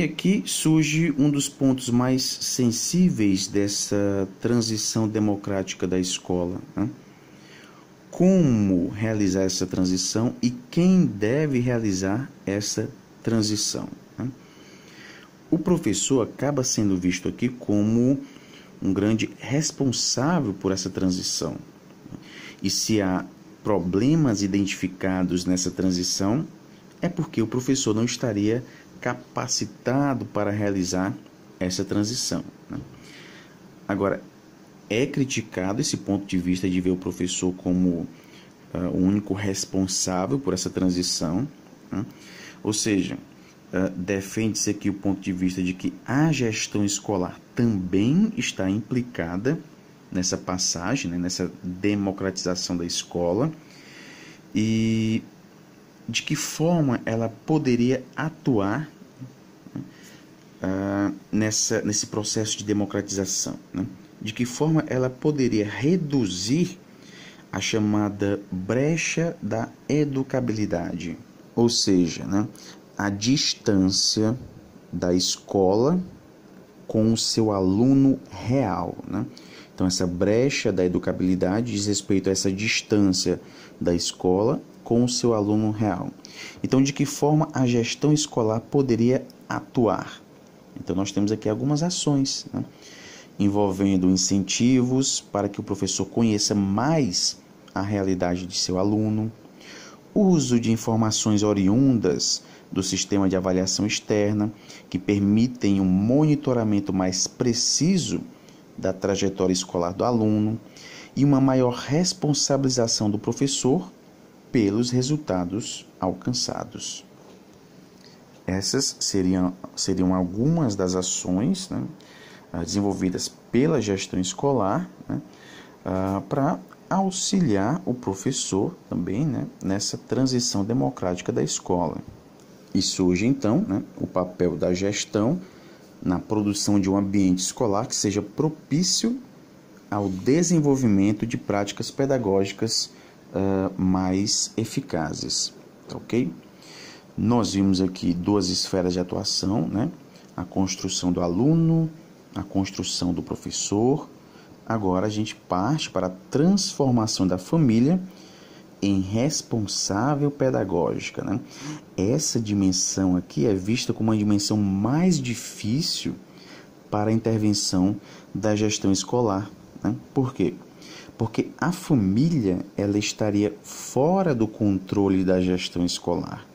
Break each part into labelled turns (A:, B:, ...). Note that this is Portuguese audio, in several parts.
A: E aqui surge um dos pontos mais sensíveis dessa transição democrática da escola. Né? Como realizar essa transição e quem deve realizar essa transição? Né? O professor acaba sendo visto aqui como um grande responsável por essa transição. E se há problemas identificados nessa transição, é porque o professor não estaria capacitado para realizar essa transição. Né? Agora, é criticado esse ponto de vista de ver o professor como uh, o único responsável por essa transição, né? ou seja, uh, defende-se aqui o ponto de vista de que a gestão escolar também está implicada nessa passagem, né? nessa democratização da escola, e de que forma ela poderia atuar uh, nessa, nesse processo de democratização. Né? De que forma ela poderia reduzir a chamada brecha da educabilidade, ou seja, né, a distância da escola com o seu aluno real. Né? Então, essa brecha da educabilidade diz respeito a essa distância da escola com o seu aluno real. Então, de que forma a gestão escolar poderia atuar? Então, nós temos aqui algumas ações né? envolvendo incentivos para que o professor conheça mais a realidade de seu aluno, uso de informações oriundas do sistema de avaliação externa que permitem um monitoramento mais preciso da trajetória escolar do aluno e uma maior responsabilização do professor pelos resultados alcançados. Essas seriam, seriam algumas das ações né, ah, desenvolvidas pela gestão escolar né, uh, para auxiliar o professor também né, nessa transição democrática da escola. E surge então né, o papel da gestão na produção de um ambiente escolar que seja propício ao desenvolvimento de práticas pedagógicas uh, mais eficazes. Tá ok? Nós vimos aqui duas esferas de atuação, né? A construção do aluno, a construção do professor. Agora a gente parte para a transformação da família em responsável pedagógica. Né? Essa dimensão aqui é vista como uma dimensão mais difícil para a intervenção da gestão escolar. Né? Por quê? Porque a família ela estaria fora do controle da gestão escolar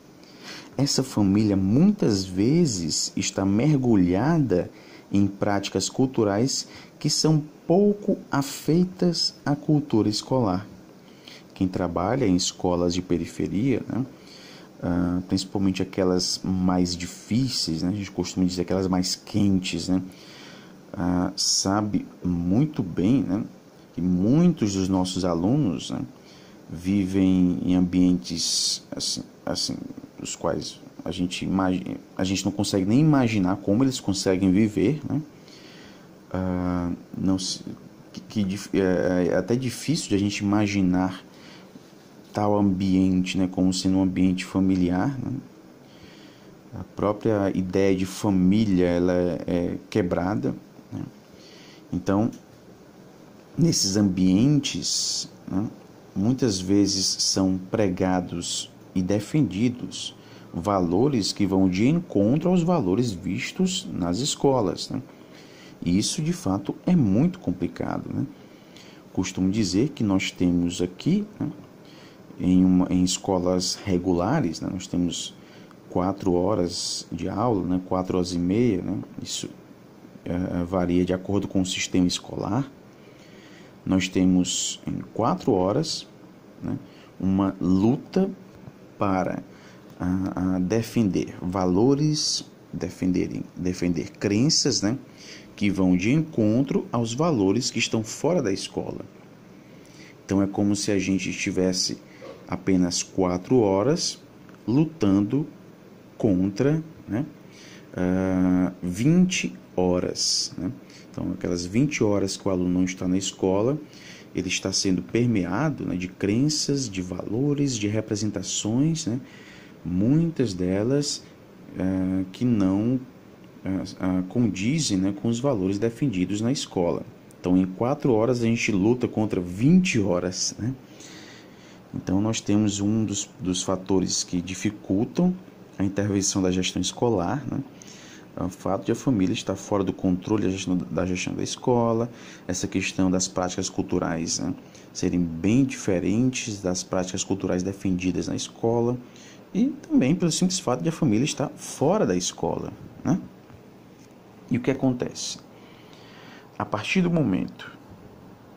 A: essa família muitas vezes está mergulhada em práticas culturais que são pouco afeitas à cultura escolar. Quem trabalha em escolas de periferia, né, uh, principalmente aquelas mais difíceis, né, a gente costuma dizer aquelas mais quentes, né, uh, sabe muito bem né, que muitos dos nossos alunos né, vivem em ambientes assim, assim os quais a gente, imagina, a gente não consegue nem imaginar como eles conseguem viver, né? Ah, não se, que, que é, é, até difícil de a gente imaginar tal ambiente, né, como sendo um ambiente familiar. Né? A própria ideia de família ela é, é quebrada. Né? Então, nesses ambientes, né, muitas vezes são pregados e defendidos valores que vão de encontro aos valores vistos nas escolas. Né? E isso de fato é muito complicado. Né? Costumo dizer que nós temos aqui, né, em, uma, em escolas regulares, né, nós temos quatro horas de aula, né, quatro horas e meia, né, isso é, varia de acordo com o sistema escolar. Nós temos em quatro horas né, uma luta para a, a defender valores, defender, defender crenças, né? Que vão de encontro aos valores que estão fora da escola. Então é como se a gente estivesse apenas quatro horas lutando contra né, uh, 20 horas. Né? Então, aquelas 20 horas que o aluno não está na escola, ele está sendo permeado né, de crenças, de valores, de representações, né, muitas delas uh, que não uh, condizem né, com os valores defendidos na escola. Então, em quatro horas, a gente luta contra 20 horas. Né? Então, nós temos um dos, dos fatores que dificultam a intervenção da gestão escolar, né? É o fato de a família estar fora do controle da gestão da, gestão da escola, essa questão das práticas culturais né? serem bem diferentes das práticas culturais defendidas na escola e também pelo simples fato de a família estar fora da escola. Né? E o que acontece? A partir do momento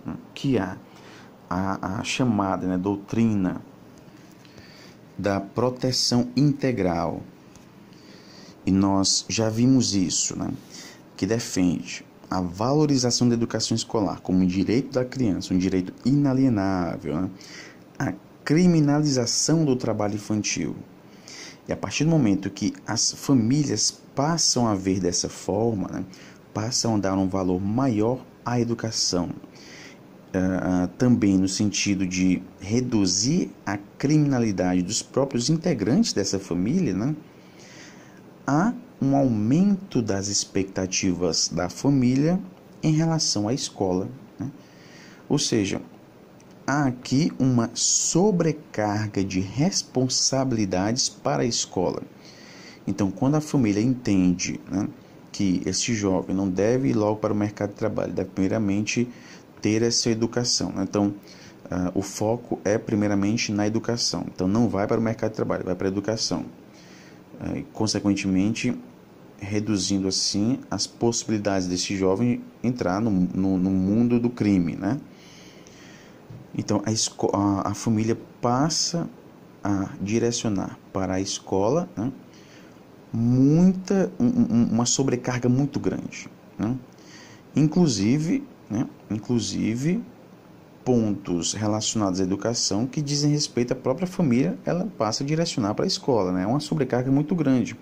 A: né, que há a, a chamada né, doutrina da proteção integral, e nós já vimos isso, né, que defende a valorização da educação escolar como um direito da criança, um direito inalienável, né, a criminalização do trabalho infantil. E a partir do momento que as famílias passam a ver dessa forma, né, passam a dar um valor maior à educação, uh, também no sentido de reduzir a criminalidade dos próprios integrantes dessa família, né, há um aumento das expectativas da família em relação à escola. Né? Ou seja, há aqui uma sobrecarga de responsabilidades para a escola. Então, quando a família entende né, que este jovem não deve ir logo para o mercado de trabalho, deve primeiramente ter essa educação. Né? Então, uh, o foco é primeiramente na educação. Então, não vai para o mercado de trabalho, vai para a educação. Uh, e, consequentemente, reduzindo assim as possibilidades desse jovem entrar no, no, no mundo do crime, né? Então a, a, a família passa a direcionar para a escola né, muita um, uma sobrecarga muito grande, né? inclusive, né, inclusive pontos relacionados à educação que dizem respeito à própria família, ela passa a direcionar para a escola, né? É uma sobrecarga muito grande.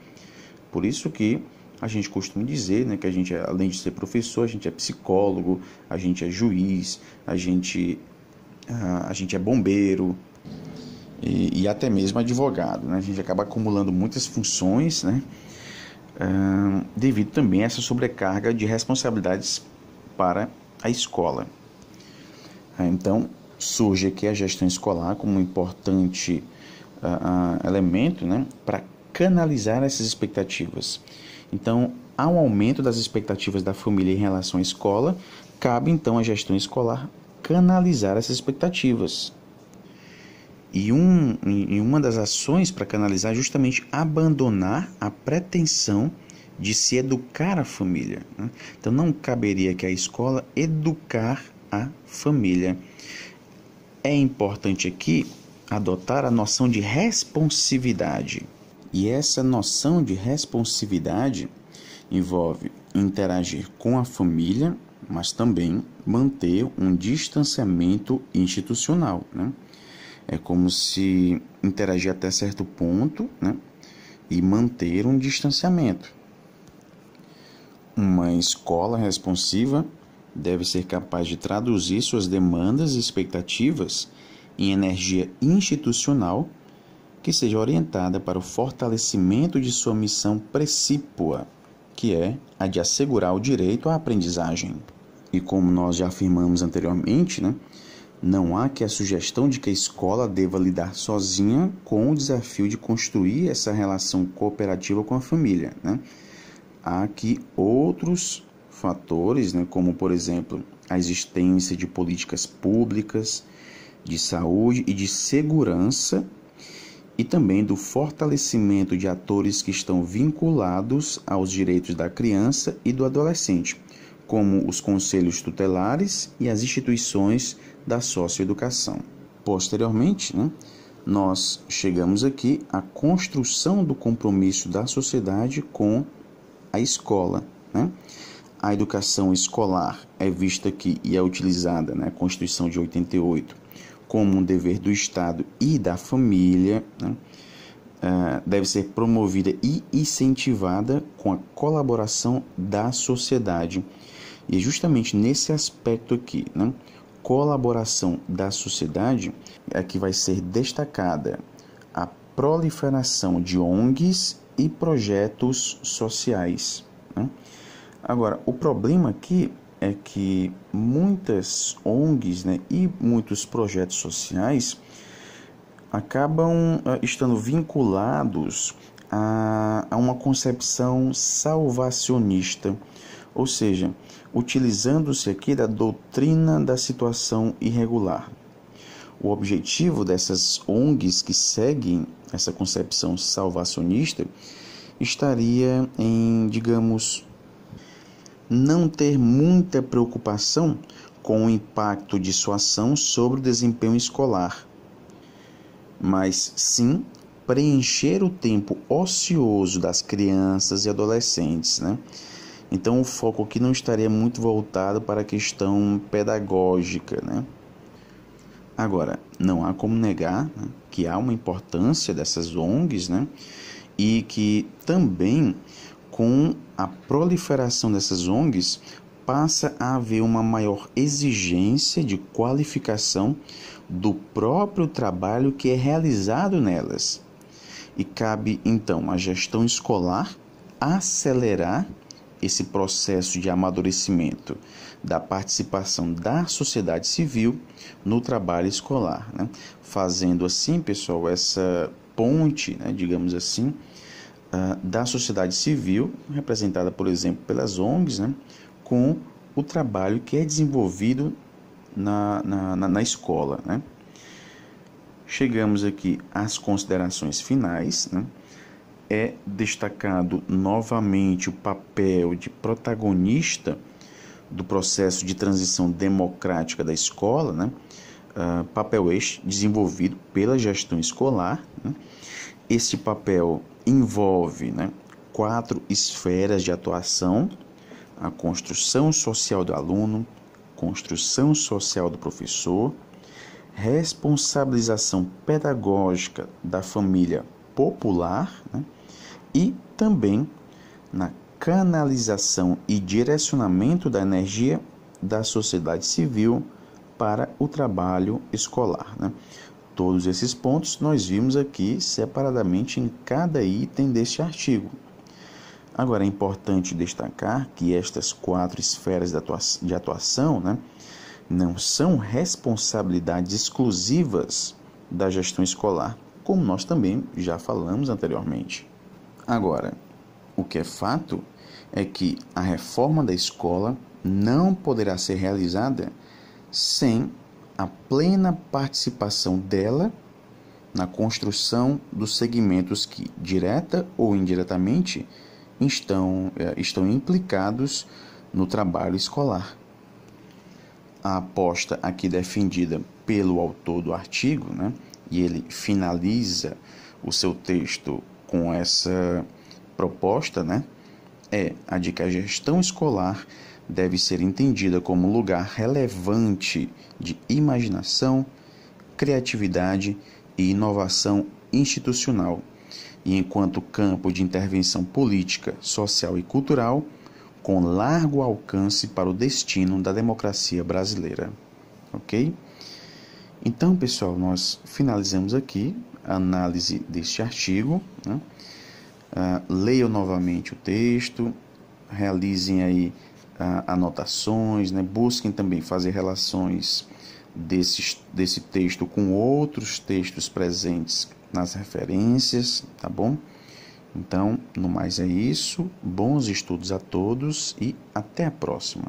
A: Por isso que a gente costuma dizer né, que a gente, além de ser professor, a gente é psicólogo, a gente é juiz, a gente a gente é bombeiro e, e, até mesmo advogado. Né? A gente acaba acumulando muitas funções né? Uh, devido também a essa sobrecarga de responsabilidades para a escola. Uh, então, surge aqui a gestão escolar como um importante uh, elemento né? para canalizar essas expectativas. Então, há um aumento das expectativas da família em relação à escola, cabe então à gestão escolar canalizar essas expectativas. E, um, e uma das ações para canalizar é justamente abandonar a pretensão de se educar a família. Né? Então não caberia que a escola educar a família. É importante aqui adotar a noção de responsividade. E essa noção de responsividade envolve interagir com a família mas também manter um distanciamento institucional. Né? É como se interagir até certo ponto né? e manter um distanciamento. Uma escola responsiva deve ser capaz de traduzir suas demandas e expectativas em energia institucional que seja orientada para o fortalecimento de sua missão precípua, que é a de assegurar o direito à aprendizagem. E como nós já afirmamos anteriormente, né, não há que a sugestão de que a escola deva lidar sozinha com o desafio de construir essa relação cooperativa com a família. Né? Há aqui outros fatores, né, como por exemplo a existência de políticas públicas de saúde e de segurança e também do fortalecimento de atores que estão vinculados aos direitos da criança e do adolescente como os conselhos tutelares e as instituições da socioeducação. Posteriormente, né, nós chegamos aqui à construção do compromisso da sociedade com a escola. Né? A educação escolar é vista aqui e é utilizada na né, Constituição de 88 como um dever do Estado e da família. Né? Uh, deve ser promovida e incentivada com a colaboração da sociedade e é justamente nesse aspecto aqui, né, colaboração da sociedade, é que vai ser destacada a proliferação de ONGs e projetos sociais. Né? Agora, o problema aqui é que muitas ONGs né, e muitos projetos sociais acabam uh, estando vinculados a, a uma concepção salvacionista, ou seja, utilizando-se aqui da doutrina da situação irregular. O objetivo dessas ONGs que seguem essa concepção salvacionista estaria em, digamos, não ter muita preocupação com o impacto de sua ação sobre o desempenho escolar, mas sim preencher o tempo ocioso das crianças e adolescentes, né? Então o foco aqui não estaria muito voltado para a questão pedagógica, né? Agora, não há como negar né, que há uma importância dessas ONGs, né? E que também com a proliferação dessas ONGs passa a haver uma maior exigência de qualificação do próprio trabalho que é realizado nelas. E cabe então à gestão escolar acelerar esse processo de amadurecimento da participação da sociedade civil no trabalho escolar, né? fazendo assim, pessoal, essa ponte, né, digamos assim, uh, da sociedade civil, representada, por exemplo, pelas ONGs, né, com o trabalho que é desenvolvido na, na, na, na escola. Né? Chegamos aqui às considerações finais. Né? É destacado novamente o papel de protagonista do processo de transição democrática da escola, né? Uh, papel este desenvolvido pela gestão escolar. Né? Este papel envolve né, quatro esferas de atuação: a construção social do aluno, construção social do professor, responsabilização pedagógica da família popular né, e também na canalização e direcionamento da energia da sociedade civil para o trabalho escolar. Né? Todos esses pontos nós vimos aqui separadamente em cada item deste artigo. Agora é importante destacar que estas quatro esferas de atuação né, não são responsabilidades exclusivas da gestão escolar, como nós também já falamos anteriormente. Agora, o que é fato é que a reforma da escola não poderá ser realizada sem a plena participação dela na construção dos segmentos que, direta ou indiretamente, estão, eh, estão implicados no trabalho escolar. A aposta aqui defendida pelo autor do artigo, né, e ele finaliza o seu texto com essa proposta, né, é a de que a gestão escolar deve ser entendida como lugar relevante de imaginação, criatividade e inovação institucional, e enquanto campo de intervenção política, social e cultural, com largo alcance para o destino da democracia brasileira. Ok? Então, pessoal, nós finalizamos aqui a análise deste artigo. Né? Uh, leiam novamente o texto, realizem aí anotações, né? busquem também fazer relações desse, desse texto com outros textos presentes nas referências, tá bom? Então, no mais é isso. Bons estudos a todos e até a próxima.